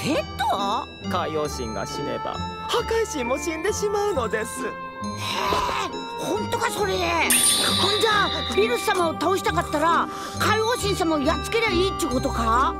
セット海洋神が死ねば破壊神も死んでしまうのですへえ本当かそれほんじゃビルス様を倒したかったら海王神様をやっつけりゃいいってことか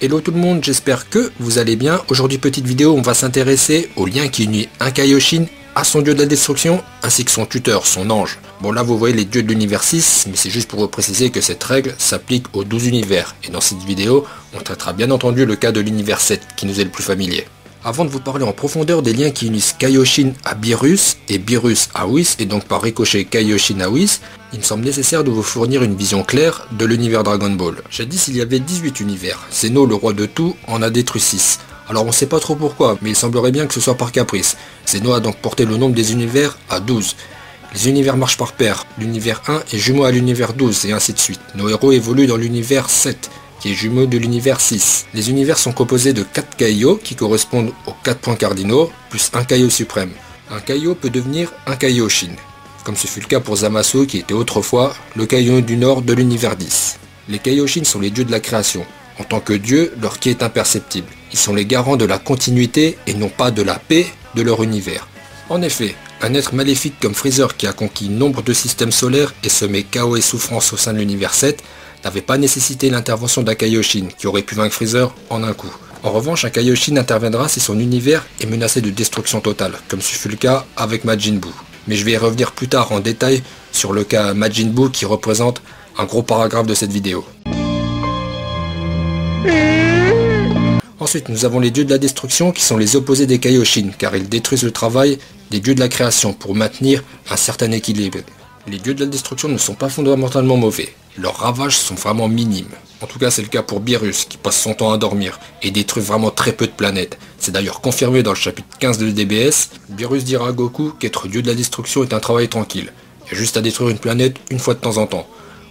Hello tout le monde, j'espère que vous allez bien. Aujourd'hui petite vidéo, on va s'intéresser au lien qui unit un Kaioshin à son dieu de la destruction, ainsi que son tuteur, son ange. Bon là vous voyez les dieux de l'univers 6, mais c'est juste pour vous préciser que cette règle s'applique aux 12 univers. Et dans cette vidéo, on traitera bien entendu le cas de l'univers 7, qui nous est le plus familier. Avant de vous parler en profondeur des liens qui unissent Kaioshin à Beerus et Beerus à Whis et donc par ricochet Kaioshin à Whis, il me semble nécessaire de vous fournir une vision claire de l'univers Dragon Ball. Jadis il y avait 18 univers, Zeno le roi de tout en a détruit 6. Alors on sait pas trop pourquoi, mais il semblerait bien que ce soit par caprice. Zeno a donc porté le nombre des univers à 12. Les univers marchent par paire, l'univers 1 est jumeau à l'univers 12 et ainsi de suite. Nos héros évoluent dans l'univers 7, qui est jumeau de l'univers 6. Les univers sont composés de 4 Kaio qui correspondent aux 4 points cardinaux, plus un Kaio suprême. Un Kaio peut devenir un Kaioshin, comme ce fut le cas pour Zamasu qui était autrefois le Kaio du nord de l'univers 10. Les Kaioshin sont les dieux de la création. En tant que dieux, leur qui est imperceptible. Ils sont les garants de la continuité et non pas de la paix de leur univers. En effet, un être maléfique comme Freezer qui a conquis nombre de systèmes solaires et semé chaos et souffrance au sein de l'univers 7 n'avait pas nécessité l'intervention d'un Kaioshin qui aurait pu vaincre Freezer en un coup. En revanche, un Kaioshin interviendra si son univers est menacé de destruction totale, comme ce fut le cas avec Majin Buu. Mais je vais y revenir plus tard en détail sur le cas Majin Buu qui représente un gros paragraphe de cette vidéo. Ensuite, nous avons les dieux de la destruction qui sont les opposés des Kaioshin, car ils détruisent le travail des dieux de la création pour maintenir un certain équilibre. Les dieux de la destruction ne sont pas fondamentalement mauvais, leurs ravages sont vraiment minimes. En tout cas c'est le cas pour Beerus qui passe son temps à dormir et détruit vraiment très peu de planètes. C'est d'ailleurs confirmé dans le chapitre 15 de DBS, Beerus dira à Goku qu'être dieu de la destruction est un travail tranquille. Il y a juste à détruire une planète une fois de temps en temps.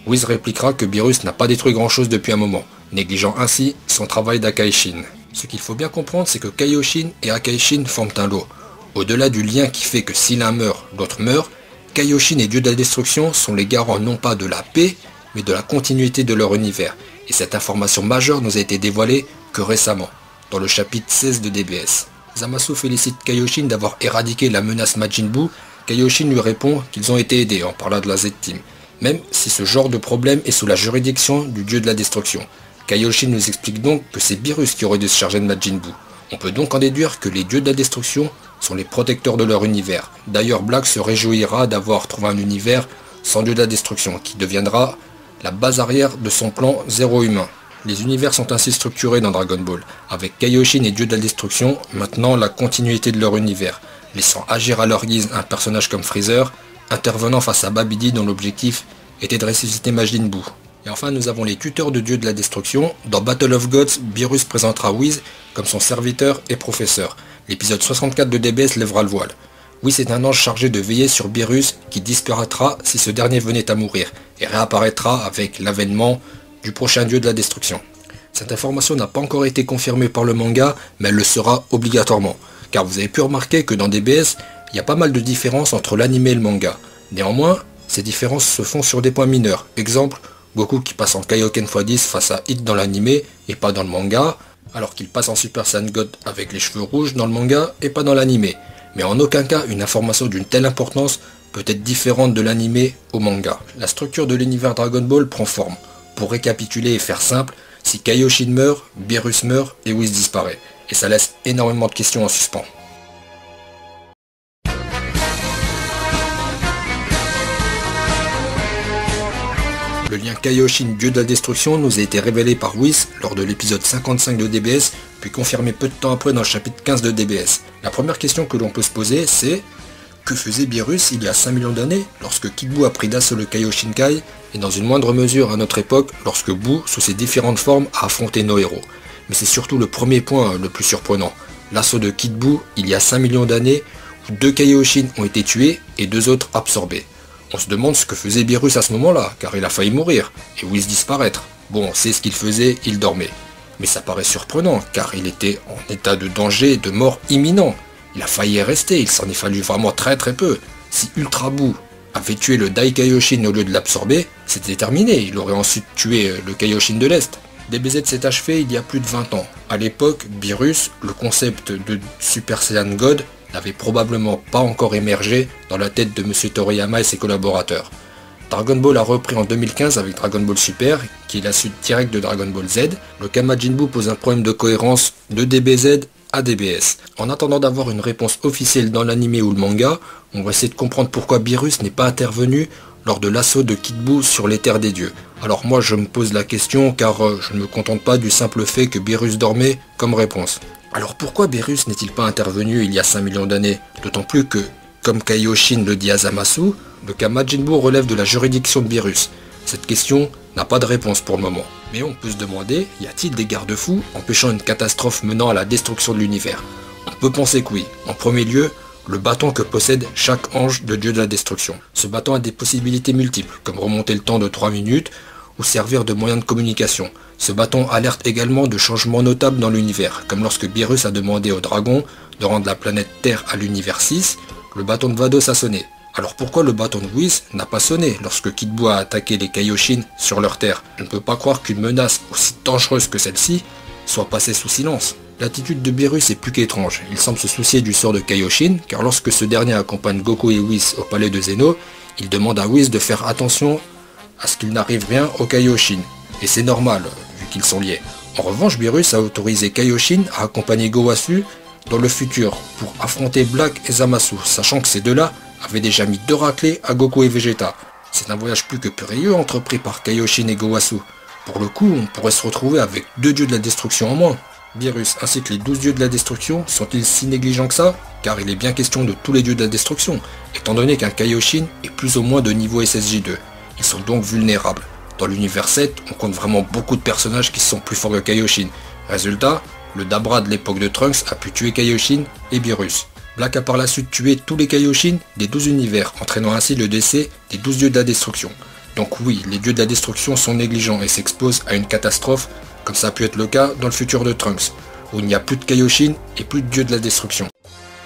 Whis répliquera que Beerus n'a pas détruit grand chose depuis un moment, négligeant ainsi son travail d'Akaishin. Ce qu'il faut bien comprendre c'est que Kaioshin et Akaishin forment un lot. Au-delà du lien qui fait que si l'un meurt, l'autre meurt, Kaioshin et Dieu de la Destruction sont les garants non pas de la paix, mais de la continuité de leur univers. Et cette information majeure nous a été dévoilée que récemment, dans le chapitre 16 de DBS. Zamasu félicite Kaioshin d'avoir éradiqué la menace Majin Buu. Kaioshin lui répond qu'ils ont été aidés en parlant de la Z-Team, même si ce genre de problème est sous la juridiction du dieu de la destruction. Kaioshin nous explique donc que c'est Beerus qui aurait dû se charger de Majin Buu. On peut donc en déduire que les dieux de la destruction sont les protecteurs de leur univers. D'ailleurs, Black se réjouira d'avoir trouvé un univers sans dieu de la destruction, qui deviendra la base arrière de son plan zéro humain. Les univers sont ainsi structurés dans Dragon Ball, avec Kaioshin et Dieu de la Destruction, maintenant la continuité de leur univers, laissant agir à leur guise un personnage comme Freezer, intervenant face à Babidi dont l'objectif était de ressusciter Majin Buu. Et enfin nous avons les tuteurs de Dieu de la Destruction, dans Battle of Gods, Beerus présentera Whis comme son serviteur et professeur. L'épisode 64 de DBS lèvera le voile. Oui, c'est un ange chargé de veiller sur Beerus qui disparaîtra si ce dernier venait à mourir et réapparaîtra avec l'avènement du prochain dieu de la destruction. Cette information n'a pas encore été confirmée par le manga, mais elle le sera obligatoirement. Car vous avez pu remarquer que dans DBS, il y a pas mal de différences entre l'anime et le manga. Néanmoins, ces différences se font sur des points mineurs. Exemple, Goku qui passe en Kaioken x10 face à Hit dans l'anime et pas dans le manga, alors qu'il passe en Super Saiyan God avec les cheveux rouges dans le manga et pas dans l'anime. Mais en aucun cas une information d'une telle importance peut être différente de l'anime au manga. La structure de l'univers Dragon Ball prend forme. Pour récapituler et faire simple, si Kaioshin meurt, Beerus meurt et Whis disparaît. Et ça laisse énormément de questions en suspens. Le lien Kaioshin, dieu de la destruction, nous a été révélé par Whis lors de l'épisode 55 de DBS, puis confirmé peu de temps après dans le chapitre 15 de DBS. La première question que l'on peut se poser, c'est que faisait Beerus il y a 5 millions d'années, lorsque Kid Buu a pris d'assaut le Kaioshinkai, et dans une moindre mesure à notre époque, lorsque Buu, sous ses différentes formes, a affronté nos héros? Mais c'est surtout le premier point le plus surprenant. L'assaut de Kid il y a 5 millions d'années, où deux Kaioshin ont été tués et deux autres absorbés. On se demande ce que faisait Beerus à ce moment-là, car il a failli mourir, et Whis disparaître. Bon, on sait ce qu'il faisait, il dormait. Mais ça paraît surprenant, car il était en état de danger, de mort imminent. Il a failli rester, il s'en est fallu vraiment très très peu. Si Ultra Buu avait tué le Dai Kaioshin au lieu de l'absorber, c'était terminé, il aurait ensuite tué le Kaioshin de l'Est. DBZ s'est achevé il y a plus de 20 ans. A l'époque, Beerus, le concept de Super Saiyan God, n'avait probablement pas encore émergé dans la tête de M. Toriyama et ses collaborateurs. Dragon Ball a repris en 2015 avec Dragon Ball Super, qui est la suite directe de Dragon Ball Z. Le Kama Jinbu pose un problème de cohérence de DBZ à DBS. En attendant d'avoir une réponse officielle dans l'anime ou le manga, on va essayer de comprendre pourquoi Beerus n'est pas intervenu lors de l'assaut de Kid Buu sur les terres des dieux. Alors moi je me pose la question car euh, je ne me contente pas du simple fait que Beerus dormait comme réponse. Alors pourquoi Beerus n'est-il pas intervenu il y a 5 millions d'années D'autant plus que, comme Kaioshin le dit à Zamasu, le Kama Jinbu relève de la juridiction de Beerus. Cette question n'a pas de réponse pour le moment. Mais on peut se demander, y a-t-il des garde-fous empêchant une catastrophe menant à la destruction de l'univers? On peut penser que oui. En premier lieu, le bâton que possède chaque ange de dieu de la destruction. Ce bâton a des possibilités multiples, comme remonter le temps de 3 minutes ou servir de moyen de communication. Ce bâton alerte également de changements notables dans l'univers, comme lorsque Beerus a demandé au dragon de rendre la planète Terre à l'univers 6, le bâton de Vados a sonné. Alors pourquoi le bâton de Whis n'a pas sonné lorsque Kid Buu a attaqué les Kaioshin sur leur terre? Je ne peux pas croire qu'une menace aussi dangereuse que celle-ci soit passée sous silence. L'attitude de Beerus est plus qu'étrange. Il semble se soucier du sort de Kaioshin, car lorsque ce dernier accompagne Goku et Whis au palais de Zeno, il demande à Whis de faire attention à ce qu'il n'arrive rien au Kaioshin. Et c'est normal, vu qu'ils sont liés. En revanche, Beerus a autorisé Kaioshin à accompagner Gowasu dans le futur pour affronter Black et Zamasu, sachant que ces deux-là avaient déjà mis deux raclés à Goku et Vegeta. C'est un voyage plus que périlleux entrepris par Kaioshin et Gowasu. Pour le coup, on pourrait se retrouver avec deux dieux de la destruction en moins. Beerus ainsi que les douze dieux de la destruction sont-ils si négligents que ça? Car il est bien question de tous les dieux de la destruction, étant donné qu'un Kaioshin est plus ou moins de niveau SSJ2. Ils sont donc vulnérables. Dans l'univers 7, on compte vraiment beaucoup de personnages qui sont plus forts que Kaioshin. Résultat, le Dabra de l'époque de Trunks a pu tuer Kaioshin et Beerus. Black a par la suite tué tous les Kaioshin des 12 univers, entraînant ainsi le décès des 12 dieux de la destruction. Donc oui, les dieux de la destruction sont négligents et s'exposent à une catastrophe, comme ça a pu être le cas dans le futur de Trunks, où il n'y a plus de Kaioshin et plus de dieux de la destruction.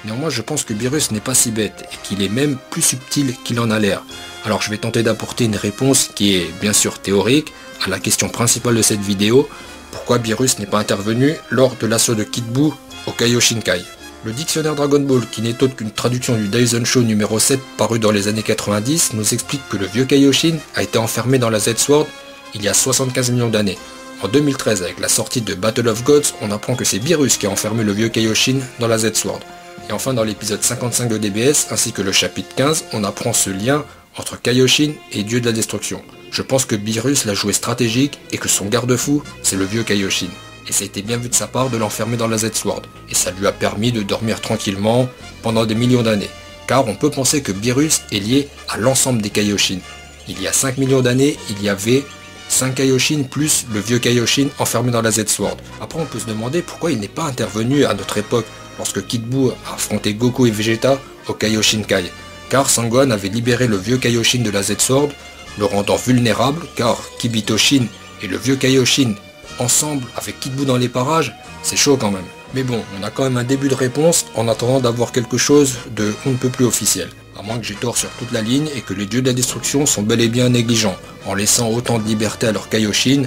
Néanmoins, je pense que Beerus n'est pas si bête, et qu'il est même plus subtil qu'il en a l'air. Alors je vais tenter d'apporter une réponse qui est bien sûr théorique à la question principale de cette vidéo, pourquoi Beerus n'est pas intervenu lors de l'assaut de Kid Buu au Kaioshinkai. Le dictionnaire Dragon Ball, qui n'est autre qu'une traduction du Daisen Show numéro 7 paru dans les années 90, nous explique que le vieux Kaioshin a été enfermé dans la Z-Sword il y a 75 millions d'années. En 2013, avec la sortie de Battle of Gods, on apprend que c'est Beerus qui a enfermé le vieux Kaioshin dans la Z-Sword. Et enfin, dans l'épisode 55 de DBS, ainsi que le chapitre 15, on apprend ce lien entre Kaioshin et Dieu de la Destruction. Je pense que Beerus l'a joué stratégique et que son garde-fou, c'est le vieux Kaioshin et ça a été bien vu de sa part de l'enfermer dans la Z-Sword, et ça lui a permis de dormir tranquillement pendant des millions d'années, car on peut penser que Beerus est lié à l'ensemble des Kaioshin. Il y a 5 millions d'années, il y avait 5 Kaioshin plus le vieux Kaioshin enfermé dans la Z-Sword. Après on peut se demander pourquoi il n'est pas intervenu à notre époque lorsque Kid Buu a affronté Goku et Vegeta au Kaioshin Kai, car Sangohan avait libéré le vieux Kaioshin de la Z-Sword, le rendant vulnérable car Kibitoshin et le vieux Kaioshin ensemble avec Kid Buu dans les parages, c'est chaud quand même. Mais bon, on a quand même un début de réponse en attendant d'avoir quelque chose de on ne peut plus officiel. À moins que j'ai tort sur toute la ligne et que les dieux de la destruction sont bel et bien négligents, en laissant autant de liberté à leur Kaioshin.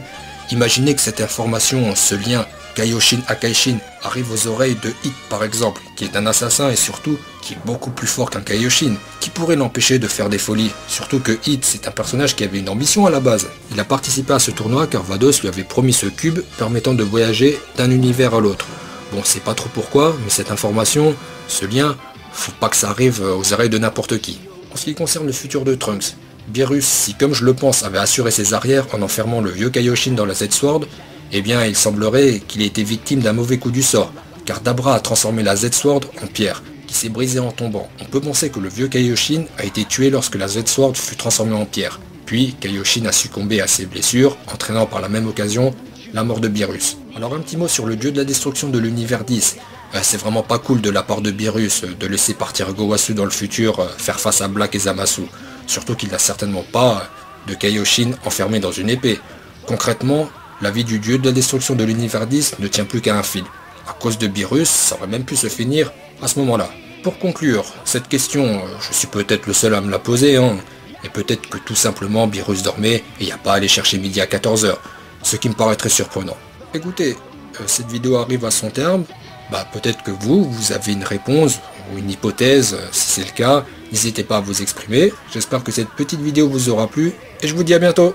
Imaginez que cette information, ce lien Kaioshin Akaishin arrive aux oreilles de Hit par exemple, qui est un assassin et surtout qui est beaucoup plus fort qu'un Kaioshin, qui pourrait l'empêcher de faire des folies? Surtout que Hit c'est un personnage qui avait une ambition à la base. Il a participé à ce tournoi car Vados lui avait promis ce cube permettant de voyager d'un univers à l'autre. Bon, c'est pas trop pourquoi, mais cette information, ce lien, faut pas que ça arrive aux oreilles de n'importe qui. En ce qui concerne le futur de Trunks, Beerus, si comme je le pense avait assuré ses arrières en enfermant le vieux Kaioshin dans la Z-Sword, eh bien il semblerait qu'il ait été victime d'un mauvais coup du sort, car Dabra a transformé la Z-Sword en pierre, qui s'est brisée en tombant. On peut penser que le vieux Kaioshin a été tué lorsque la Z-Sword fut transformée en pierre, puis Kaioshin a succombé à ses blessures, entraînant par la même occasion la mort de Beerus. Alors un petit mot sur le dieu de la destruction de l'univers 10. Euh, c'est vraiment pas cool de la part de Beerus euh, de laisser partir Gowasu dans le futur euh, faire face à Black et Zamasu. Surtout qu'il n'a certainement pas de Kaioshin enfermé dans une épée. Concrètement, la vie du dieu de la destruction de l'univers 10 ne tient plus qu'à un fil. À cause de Beerus, ça aurait même pu se finir à ce moment-là. Pour conclure, cette question, je suis peut-être le seul à me la poser, hein, Et peut-être que tout simplement Beerus dormait et n'y a pas à aller chercher midi à 14h. Ce qui me paraît très surprenant. Écoutez, euh, cette vidéo arrive à son terme. Bah peut-être que vous, vous avez une réponse ou une hypothèse. euh, Si c'est le cas, n'hésitez pas à vous exprimer. J'espère que cette petite vidéo vous aura plu et je vous dis à bientôt.